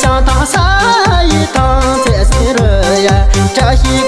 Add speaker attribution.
Speaker 1: 想当啥一当才是人呀，这一。